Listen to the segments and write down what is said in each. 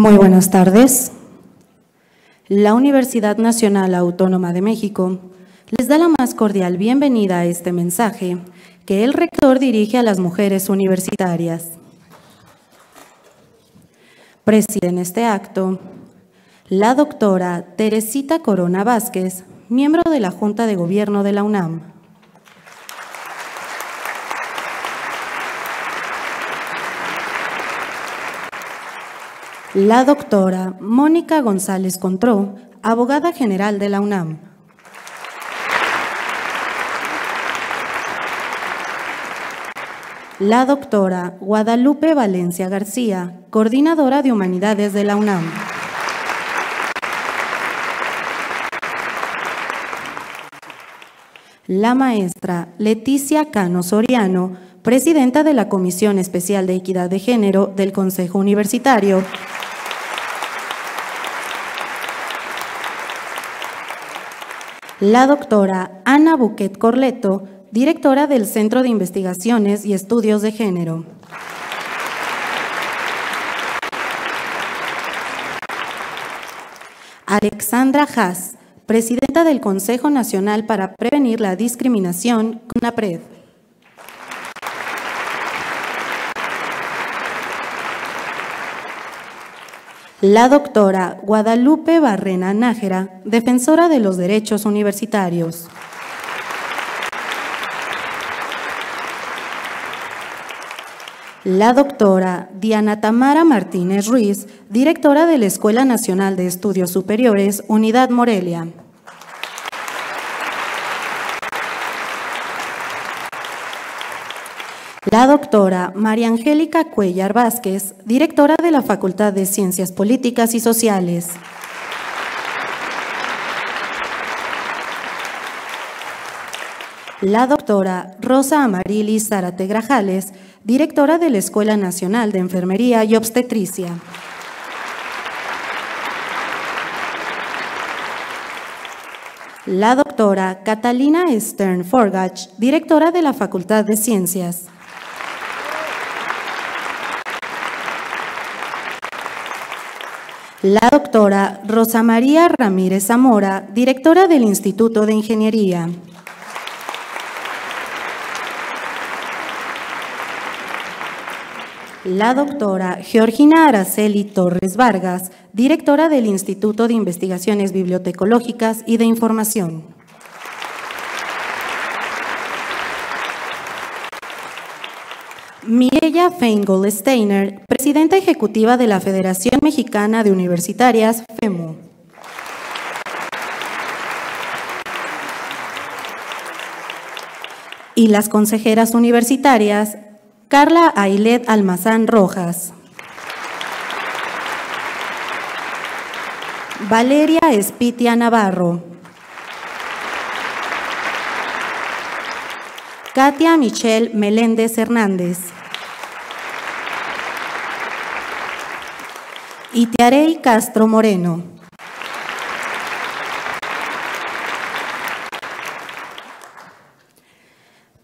Muy buenas tardes. La Universidad Nacional Autónoma de México les da la más cordial bienvenida a este mensaje que el rector dirige a las mujeres universitarias. Preside en este acto la doctora Teresita Corona Vázquez, miembro de la Junta de Gobierno de la UNAM. La doctora Mónica González Contró, abogada general de la UNAM. La doctora Guadalupe Valencia García, coordinadora de Humanidades de la UNAM. La maestra Leticia Cano Soriano, presidenta de la Comisión Especial de Equidad de Género del Consejo Universitario la doctora Ana Buquet Corleto, directora del Centro de Investigaciones y Estudios de Género. Alexandra Haas, presidenta del Consejo Nacional para Prevenir la Discriminación, CONAPRED. La doctora Guadalupe Barrena Nájera, defensora de los derechos universitarios. La doctora Diana Tamara Martínez Ruiz, directora de la Escuela Nacional de Estudios Superiores, Unidad Morelia. La doctora María Angélica Cuellar Vázquez, directora de la Facultad de Ciencias Políticas y Sociales. La doctora Rosa Amarilis Zárate Grajales, directora de la Escuela Nacional de Enfermería y Obstetricia. La doctora Catalina Stern Forgach, directora de la Facultad de Ciencias. La doctora Rosa María Ramírez Zamora, directora del Instituto de Ingeniería. La doctora Georgina Araceli Torres Vargas, directora del Instituto de Investigaciones Bibliotecológicas y de Información. Mireya Feingold Steiner, presidenta ejecutiva de la Federación Mexicana de Universitarias, FEMU. Y las consejeras universitarias, Carla Ailet Almazán Rojas. Valeria Espitia Navarro. Katia Michelle Meléndez Hernández. Itiarey Castro Moreno.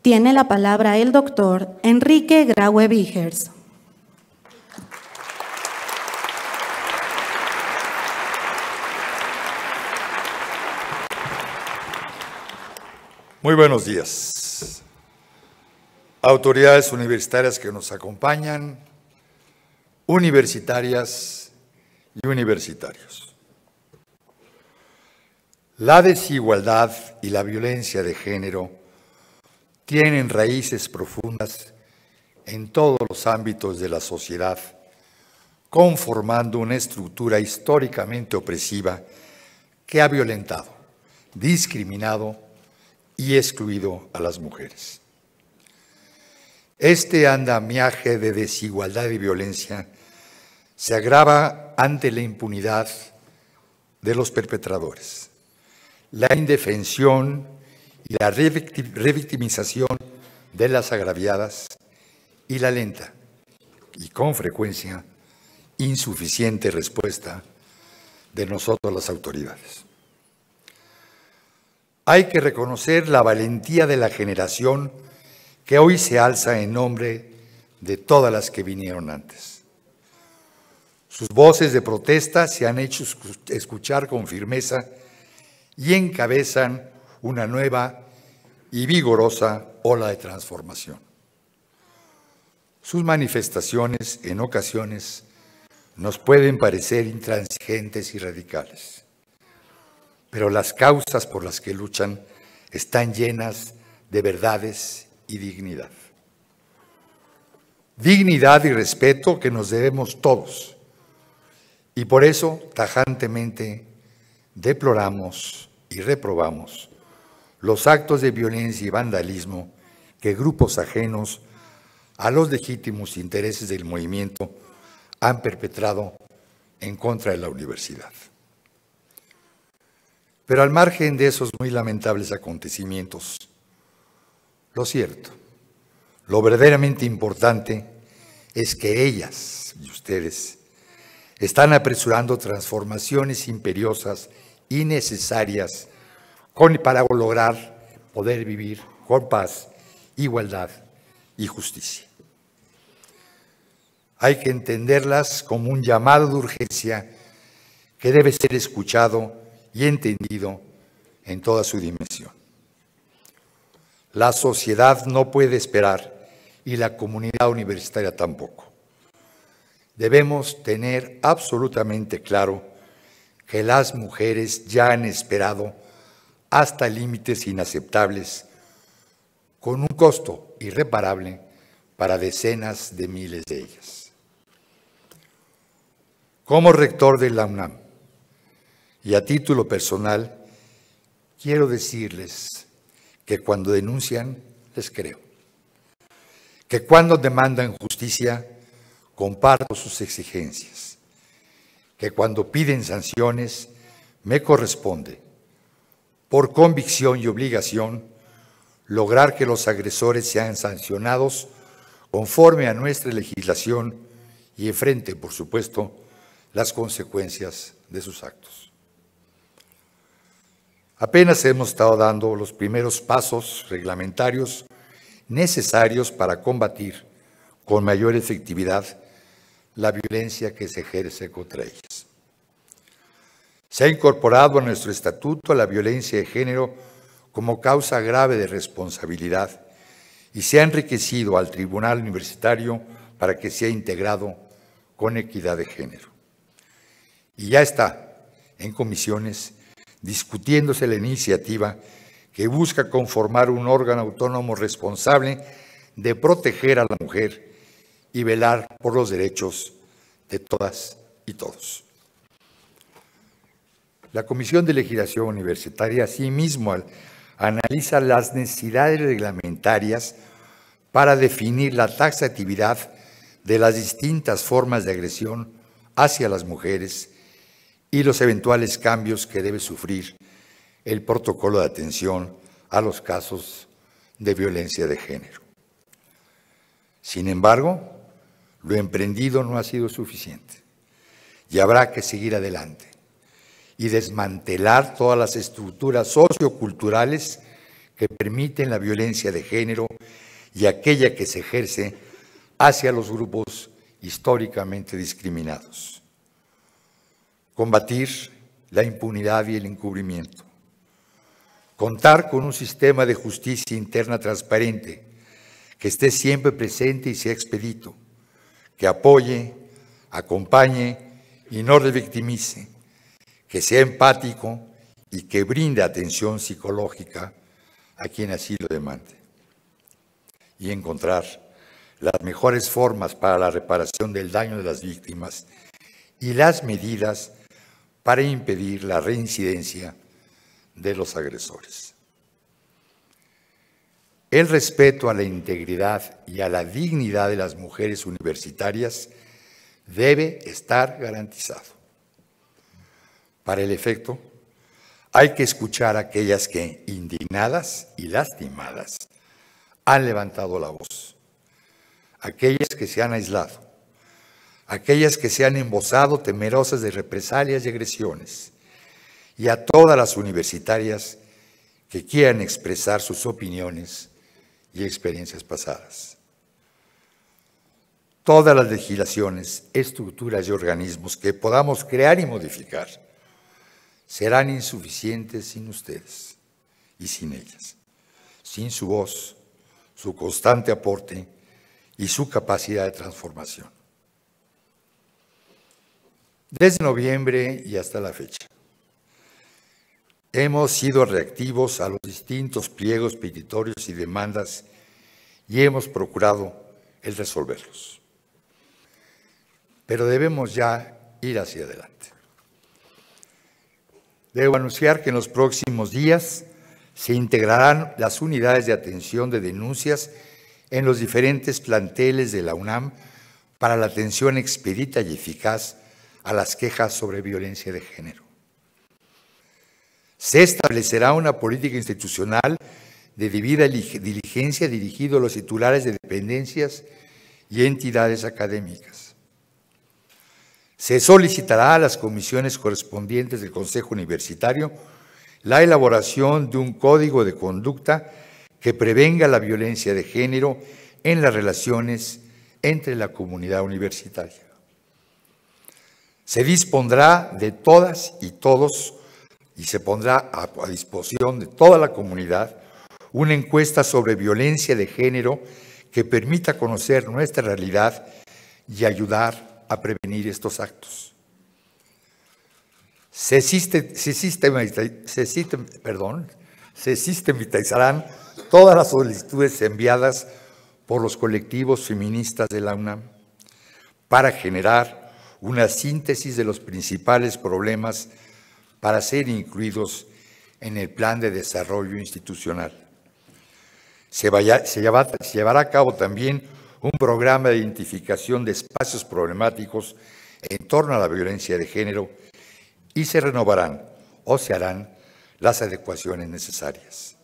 Tiene la palabra el doctor Enrique Graue Vigers. Muy buenos días. Autoridades universitarias que nos acompañan, universitarias universitarios. La desigualdad y la violencia de género tienen raíces profundas en todos los ámbitos de la sociedad, conformando una estructura históricamente opresiva que ha violentado, discriminado y excluido a las mujeres. Este andamiaje de desigualdad y violencia se agrava ante la impunidad de los perpetradores, la indefensión y la revictimización de las agraviadas y la lenta y con frecuencia insuficiente respuesta de nosotros las autoridades. Hay que reconocer la valentía de la generación que hoy se alza en nombre de todas las que vinieron antes Sus voces de protesta se han hecho escuchar con firmeza y encabezan una nueva y vigorosa ola de transformación. Sus manifestaciones en ocasiones nos pueden parecer intransigentes y radicales, pero las causas por las que luchan están llenas de verdades y dignidad. Dignidad y respeto que nos debemos todos. Y por eso tajantemente deploramos y reprobamos los actos de violencia y vandalismo que grupos ajenos a los legítimos intereses del movimiento han perpetrado en contra de la universidad. Pero al margen de esos muy lamentables acontecimientos, lo cierto, lo verdaderamente importante es que ellas y ustedes están apresurando transformaciones imperiosas y necesarias para lograr poder vivir con paz, igualdad y justicia. Hay que entenderlas como un llamado de urgencia que debe ser escuchado y entendido en toda su dimensión. La sociedad no puede esperar y la comunidad universitaria tampoco. Debemos tener absolutamente claro que las mujeres ya han esperado hasta límites inaceptables con un costo irreparable para decenas de miles de ellas. Como rector de la y a título personal, quiero decirles que cuando denuncian, les creo. Que cuando demandan justicia, comparto sus exigencias. Que cuando piden sanciones, me corresponde por convicción y obligación, lograr que los agresores sean sancionados conforme a nuestra legislación y enfrente, por supuesto, las consecuencias de sus actos. Apenas hemos estado dando los primeros pasos reglamentarios necesarios para combatir con mayor efectividad la violencia que se ejerce contra ellas. Se ha incorporado a nuestro estatuto la violencia de género como causa grave de responsabilidad y se ha enriquecido al Tribunal Universitario para que sea integrado con equidad de género. Y ya está en comisiones discutiéndose la iniciativa que busca conformar un órgano autónomo responsable de proteger a la mujer y velar por los derechos de todas y todos. La Comisión de Legislación Universitaria asimismo analiza las necesidades reglamentarias para definir la taxatividad de las distintas formas de agresión hacia las mujeres y los eventuales cambios que debe sufrir el protocolo de atención a los casos de violencia de género. Sin embargo, lo emprendido no ha sido suficiente y habrá que seguir adelante y desmantelar todas las estructuras socioculturales que permiten la violencia de género y aquella que se ejerce hacia los grupos históricamente discriminados. Combatir la impunidad y el encubrimiento. Contar con un sistema de justicia interna transparente que esté siempre presente y sea expedito, que apoye, acompañe y no revictimice que sea empático y que brinde atención psicológica a quien así lo demande. Y encontrar las mejores formas para la reparación del daño de las víctimas y las medidas para impedir la reincidencia de los agresores. El respeto a la integridad y a la dignidad de las mujeres universitarias debe estar garantizado. Para el efecto, hay que escuchar a aquellas que, indignadas y lastimadas, han levantado la voz, aquellas que se han aislado, aquellas que se han embosado temerosas de represalias y agresiones, y a todas las universitarias que quieran expresar sus opiniones y experiencias pasadas. todas las legislaciones, estructuras y organismos que podamos crear y modificar serán insuficientes sin ustedes y sin ellas, sin su voz, su constante aporte y su capacidad de transformación. Desde noviembre y hasta la fecha, hemos sido reactivos a los distintos pliegos petitorios y demandas y hemos procurado el resolverlos. Pero debemos ya ir hacia adelante. Debo anunciar que en los próximos días se integrarán las unidades de atención de denuncias en los diferentes planteles de la UNAM para la atención expedita y eficaz a las quejas sobre violencia de género. Se establecerá una política institucional de debida diligencia dirigido a los titulares de dependencias y entidades académicas. Se solicitará a las comisiones correspondientes del Consejo Universitario la elaboración de un código de conducta que prevenga la violencia de género en las relaciones entre la comunidad universitaria. Se dispondrá de todas y todos y se pondrá a, disposición de toda la comunidad una encuesta sobre violencia de género que permita conocer nuestra realidad y ayudar a prevenir estos actos. Se, perdón, se sistematizarán todas las solicitudes enviadas por los colectivos feministas de la UNAM para generar una síntesis de los principales problemas para ser incluidos en el plan de desarrollo institucional. Se, llevará a cabo también un programa de identificación de espacios problemáticos en torno a la violencia de género y se renovarán o se harán las adecuaciones necesarias.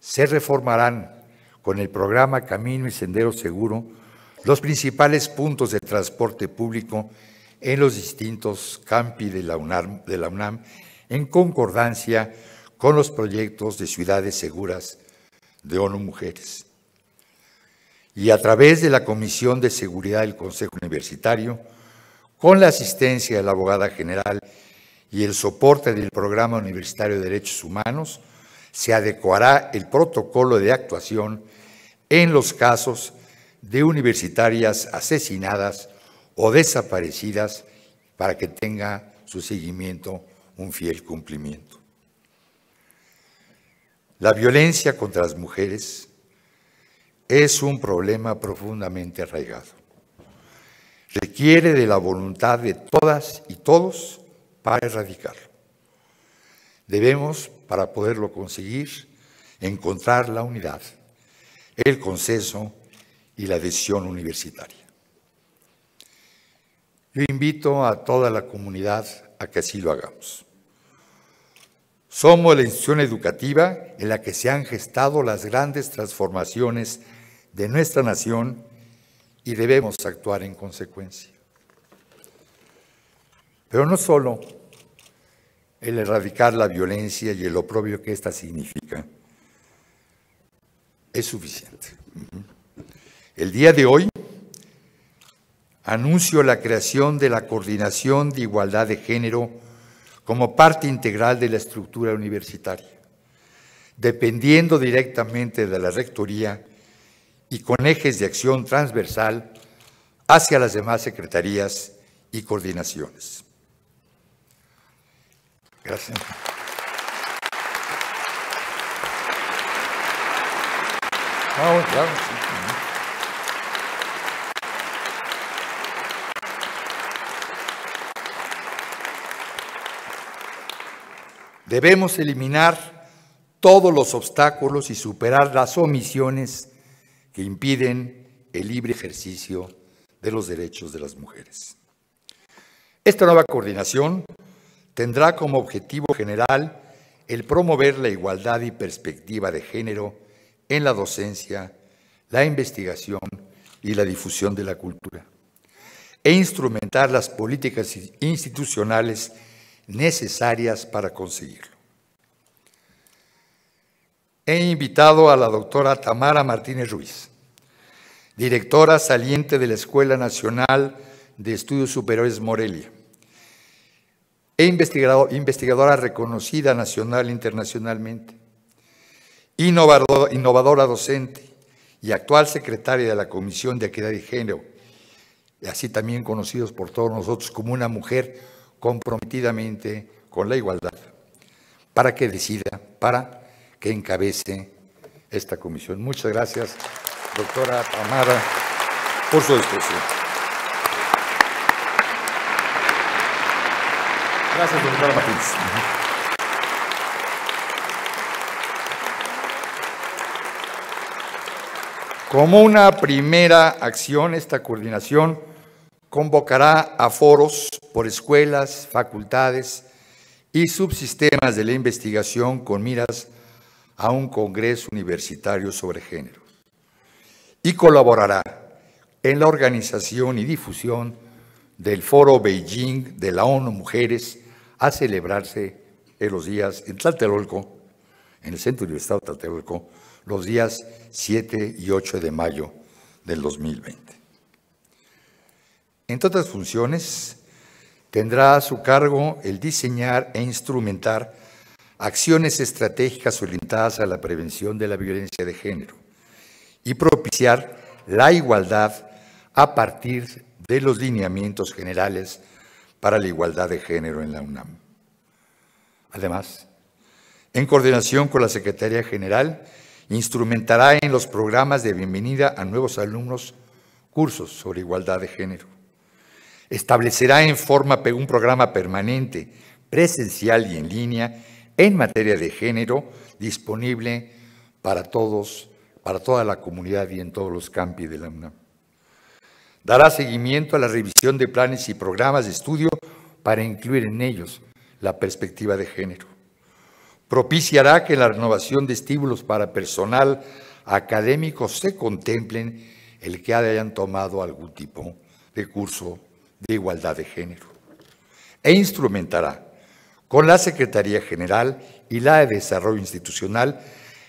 Se reformarán con el programa Camino y Sendero Seguro los principales puntos de transporte público en los distintos campi de la UNAM, en concordancia con los proyectos de ciudades seguras de ONU Mujeres. Y a través de la Comisión de Seguridad del Consejo Universitario, con la asistencia de la abogada general y el soporte del Programa Universitario de Derechos Humanos, se adecuará el protocolo de actuación en los casos de universitarias asesinadas o desaparecidas para que tenga su seguimiento un fiel cumplimiento. La violencia contra las mujeres es un problema profundamente arraigado. Requiere de la voluntad de todas y todos para erradicarlo. Debemos, para poderlo conseguir, encontrar la unidad, el consenso y la adhesión universitaria. Yo invito a toda la comunidad a que así lo hagamos. Somos la institución educativa en la que se han gestado las grandes transformaciones de nuestra nación y debemos actuar en consecuencia. Pero no solo el erradicar la violencia y el oprobio que ésta significa es suficiente. El día de hoy anuncio la creación de la Coordinación de Igualdad de Género como parte integral de la estructura universitaria, dependiendo directamente de la Rectoría y con ejes de acción transversal hacia las demás secretarías y coordinaciones. Gracias. Debemos eliminar todos los obstáculos y superar las omisiones que impiden el libre ejercicio de los derechos de las mujeres. Esta nueva coordinación tendrá como objetivo general el promover la igualdad y perspectiva de género en la docencia, la investigación y la difusión de la cultura, e instrumentar las políticas institucionales necesarias para conseguirlo. He invitado a la doctora Tamara Martínez Ruiz, directora saliente de la Escuela Nacional de Estudios Superiores Morelia, investigadora reconocida nacional e internacionalmente, innovadora docente y actual secretaria de la Comisión de Equidad de Género, así también conocidos por todos nosotros como una mujer comprometidamente con la igualdad, para que decida, para que encabece esta comisión. Muchas gracias, doctora Amada, por su discusión. Gracias, doctora Martínez. Como una primera acción, esta coordinación convocará a foros por escuelas, facultades y subsistemas de la investigación con miras a un congreso universitario sobre género y colaborará en la organización y difusión del Foro Beijing de la ONU Mujeres a celebrarse en los días en Tlatelolco, en el Centro Universitario de Tlatelolco, los días 7 y 8 de mayo del 2020. Entre otras funciones, tendrá a su cargo el diseñar e instrumentar acciones estratégicas orientadas a la prevención de la violencia de género y propiciar la igualdad a partir de los lineamientos generales para la igualdad de género en la UNAM. Además, en coordinación con la Secretaría General, Instrumentará en los programas de bienvenida a nuevos alumnos cursos sobre igualdad de género. Establecerá en forma un programa permanente, presencial y en línea en materia de género disponible para todos, para toda la comunidad y en todos los campi de la UNAM. Dará seguimiento a la revisión de planes y programas de estudio para incluir en ellos la perspectiva de género propiciará que la renovación de estímulos para personal académico se contemplen el que hayan tomado algún tipo de curso de igualdad de género e instrumentará con la Secretaría General y la de Desarrollo Institucional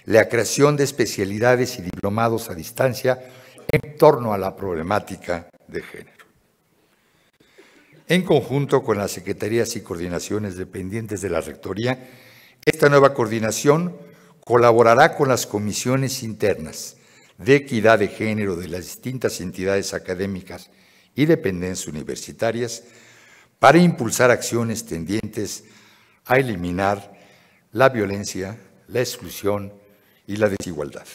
la creación de especialidades y diplomados a distancia en torno a la problemática de género. En conjunto con las secretarías y coordinaciones dependientes de la Rectoría, esta nueva coordinación colaborará con las comisiones internas de equidad de género de las distintas entidades académicas y dependencias universitarias para impulsar acciones tendientes a eliminar la violencia, la exclusión y la desigualdad.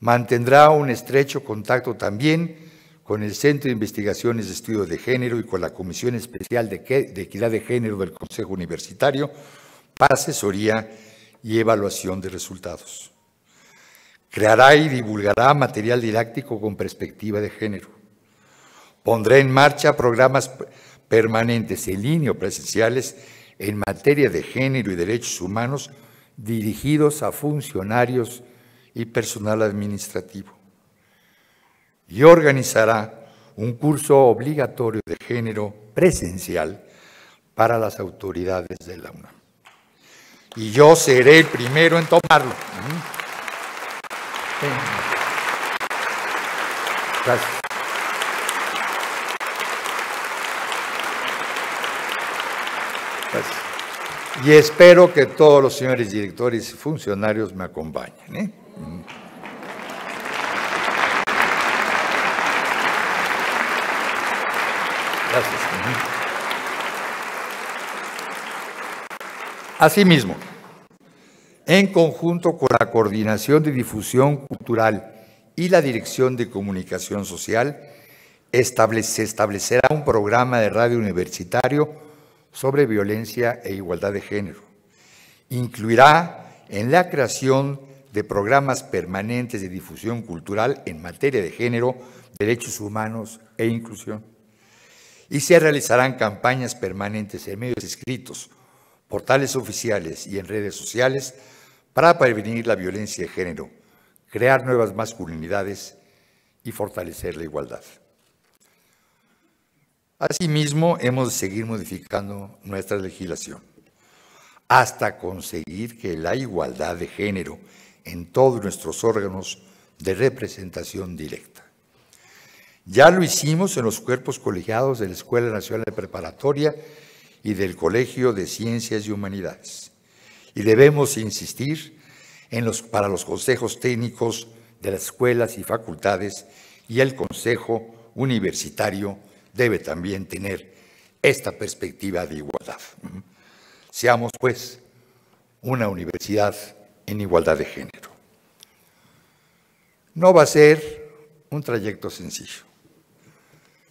Mantendrá un estrecho contacto también con el Centro de Investigaciones de Estudio de Género y con la Comisión Especial de, Equidad de Género del Consejo Universitario para asesoría y evaluación de resultados. Creará y divulgará material didáctico con perspectiva de género. Pondrá en marcha programas permanentes en línea o presenciales en materia de género y derechos humanos dirigidos a funcionarios y personal administrativo y organizará un curso obligatorio de género presencial para las autoridades de la UNAM. Y yo seré el primero en tomarlo. Gracias. Y espero que todos los señores directores y funcionarios me acompañen. ¿eh? Gracias. Asimismo, en conjunto con la Coordinación de Difusión Cultural y la Dirección de Comunicación Social, se establecerá un programa de radio universitario sobre violencia e igualdad de género. Incluirá en la creación de programas permanentes de difusión cultural en materia de género, derechos humanos e inclusión y se realizarán campañas permanentes en medios escritos, portales oficiales y en redes sociales para prevenir la violencia de género, crear nuevas masculinidades y fortalecer la igualdad. Asimismo, hemos de seguir modificando nuestra legislación hasta conseguir que la igualdad de género en todos nuestros órganos de representación directa. Ya lo hicimos en los cuerpos colegiados de la Escuela Nacional de Preparatoria y del Colegio de Ciencias y Humanidades. Y debemos insistir en los, para los consejos técnicos de las escuelas y facultades y el Consejo Universitario debe también tener esta perspectiva de igualdad. Seamos, pues, una universidad en igualdad de género. No va a ser un trayecto sencillo,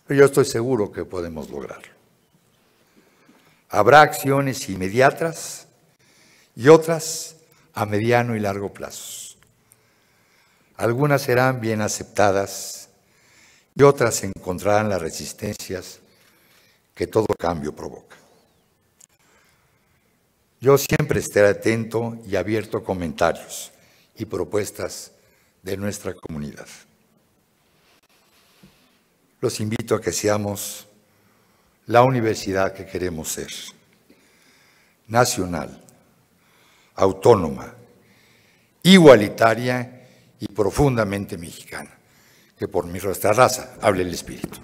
pero yo estoy seguro que podemos lograrlo. Habrá acciones inmediatas y otras a mediano y largo plazo. Algunas serán bien aceptadas y otras encontrarán las resistencias que todo cambio provoca. Yo siempre estaré atento y abierto a comentarios y propuestas de nuestra comunidad. Los invito a que seamos la universidad que queremos ser, nacional, autónoma, igualitaria y profundamente mexicana. Que por mi nuestra raza hable el espíritu.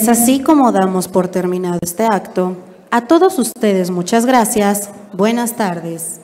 Es así como damos por terminado este acto. A todos ustedes muchas gracias. Buenas tardes.